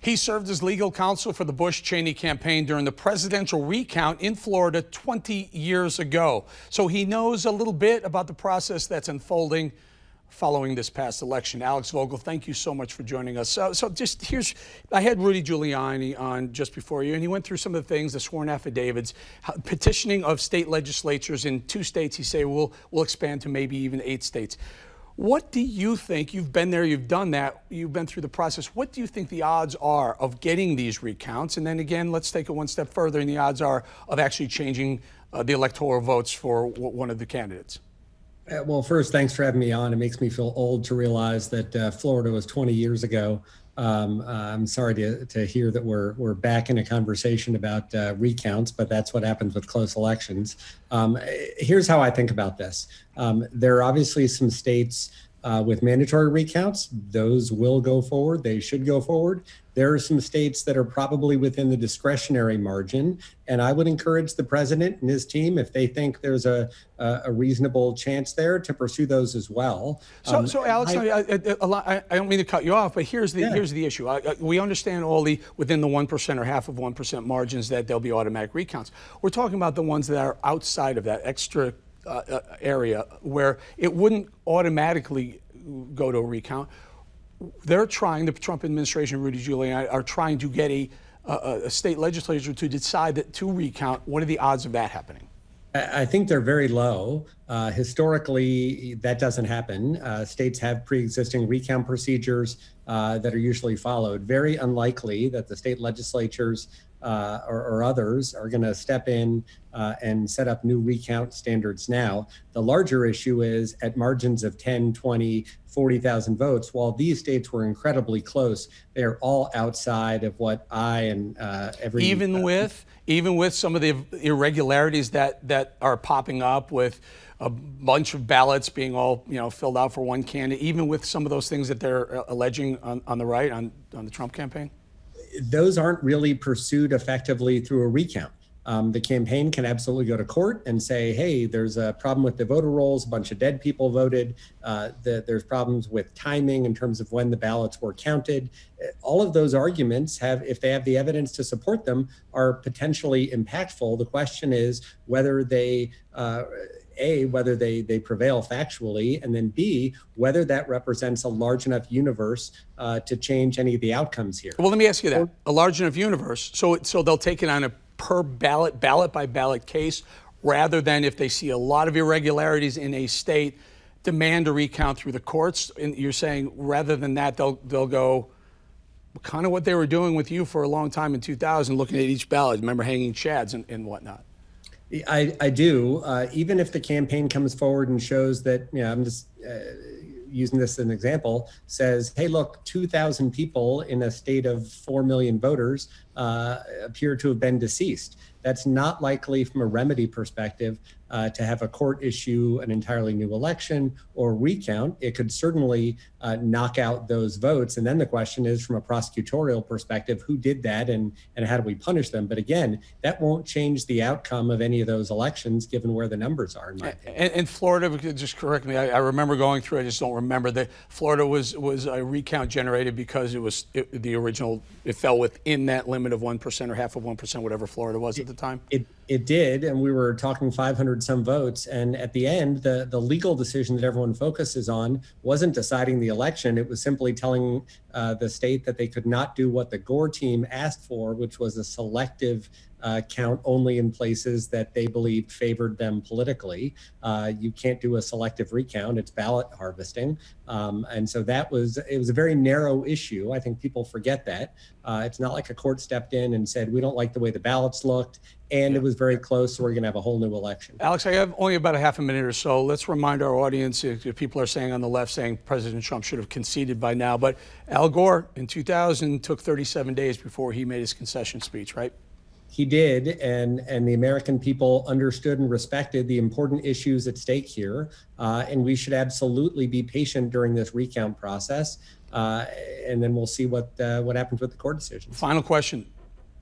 He served as legal counsel for the Bush Cheney campaign during the presidential recount in Florida 20 years ago. So he knows a little bit about the process that's unfolding following this past election. Alex Vogel, thank you so much for joining us. So, so, just here's, I had Rudy Giuliani on just before you, and he went through some of the things, the sworn affidavits, petitioning of state legislatures in two states. He said we'll, we'll expand to maybe even eight states. What do you think? You've been there, you've done that, you've been through the process. What do you think the odds are of getting these recounts? And then again, let's take it one step further, and the odds are of actually changing uh, the electoral votes for one of the candidates. Uh, well, first, thanks for having me on. It makes me feel old to realize that uh, Florida was 20 years ago. Um, uh, I'm sorry to, to hear that we're we're back in a conversation about uh, recounts, but that's what happens with close elections. Um, here's how I think about this. Um, there are obviously some states uh, with mandatory recounts, those will go forward. They should go forward. There are some states that are probably within the discretionary margin. And I would encourage the president and his team, if they think there's a, a reasonable chance there, to pursue those as well. So, um, so Alex, I, I, I, don't mean to cut you off, but here's the, yeah. here's the issue. we understand all the within the 1% or half of 1% margins that there'll be automatic recounts. We're talking about the ones that are outside of that extra uh, uh, area where it wouldn't automatically go to a recount. They're trying, the Trump administration, Rudy Giuliani, are trying to get a, a, a state legislature to decide that to recount. What are the odds of that happening? I think they're very low. Uh, historically, that doesn't happen. Uh, states have pre existing recount procedures uh, that are usually followed. Very unlikely that the state legislatures uh, or, or, others are going to step in uh, and set up new recount standards now. The larger issue is at margins of 10, 20, 40,000 votes, while these states were incredibly close, they're all outside of what I and uh, every. Even uh, with even with some of the irregularities that, that are popping up with a bunch of ballots being all you know filled out for one candidate, even with some of those things that they're uh, alleging on, on the right on, on the Trump campaign? Those aren't really pursued effectively through a recount. Um, the campaign can absolutely go to court and say, hey, there's a problem with the voter rolls, a bunch of dead people voted, uh, the, there's problems with timing in terms of when the ballots were counted. All of those arguments have, if they have the evidence to support them, are potentially impactful. The question is whether they uh, a whether they they prevail factually and then b whether that represents a large enough universe uh, to change any of the outcomes here. Well let me ask you that. A large enough universe so so they'll take it on a per ballot ballot by ballot case rather than if they see a lot of irregularities in a state demand a recount through the courts and you're saying rather than that they'll they'll go kind of what they were doing with you for a long time in 2000 looking at each ballot remember hanging chads and, and whatnot I, I do. Uh, even if the campaign comes forward and shows that, you know, I'm just uh, using this as an example, says, hey, look, 2,000 people in a state of 4 million voters uh, appear to have been deceased. That's not likely from a remedy perspective uh, to have a court issue an entirely new election or recount. It could certainly uh, knock out those votes. And then the question is, from a prosecutorial perspective, who did that and, and how do we punish them? But again, that won't change the outcome of any of those elections given where the numbers are. In and, and, Florida, just correct me, I, I, remember going through, I just don't remember that Florida was, was a recount generated because it was it, the original, it fell within that limit of 1% or half of 1%, whatever Florida was at the time. It, it did, and we were talking 500 some votes. And at the end, the the legal decision that everyone focuses on wasn't deciding the election. It was simply telling uh, the state that they could not do what the Gore team asked for, which was a selective uh, count only in places that they believed favored them politically. Uh, you can't do a selective recount; it's ballot harvesting, um, and so that was it was a very narrow issue. I think people forget that. Uh, it's not like a court stepped in and said we don't like the way the ballots looked, and it was very close, so we're going to have a whole new election. Alex, I have only about a half a minute or so. Let's remind our audience if people are saying on the left saying President Trump should have conceded by now, but Al Gore in 2000 took 37 days before he made his concession speech, right? he did, and and the American people understood and respected the important issues at stake here, uh, and we should absolutely be patient during this recount process, uh, and then we'll see what uh, what happens with the court decision. Final question: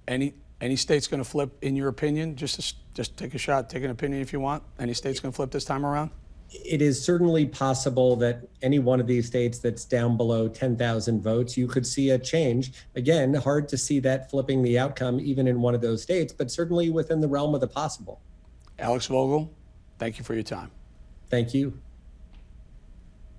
Any any state's going to flip, in your opinion? Just just take a shot, take an opinion if you want. Any state's going to flip this time around? it is certainly possible that any one of these states that's down below 10,000 votes, you could see a change. Again, hard to see that flipping the outcome even in one of those states, but certainly within the realm of the possible. Alex Vogel, thank you for your time. Thank you.